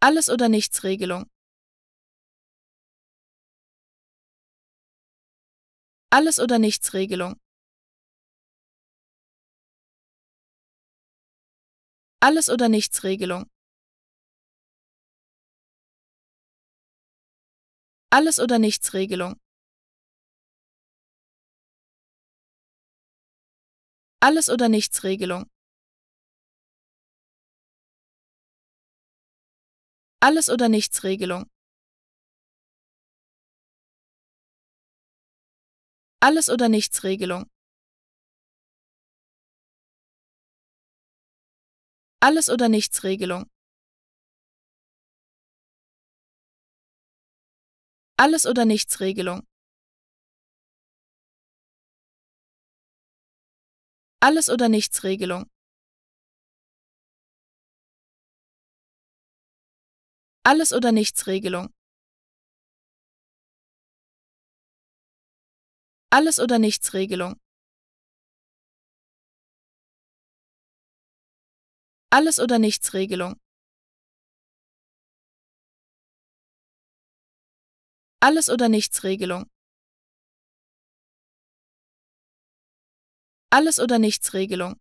Alles- oder Nichts-Regelung. Alles- oder Nichts-Regelung. Alles- oder Nichts-Regelung. Alles- oder Nichts-Regelung. Alles- oder Nichts-Regelung. Alles-oder-nichts-Regelung. Alles-oder-nichts-Regelung. Alles-oder-nichts-Regelung. Alles-oder-nichts-Regelung. Alles-oder-nichts-Regelung. Alles-oder-nichts-Regelung. Alles-oder-nichts-Regelung. Alles-oder-nichts-Regelung. Alles-oder-nichts-Regelung. Alles-oder-nichts-Regelung.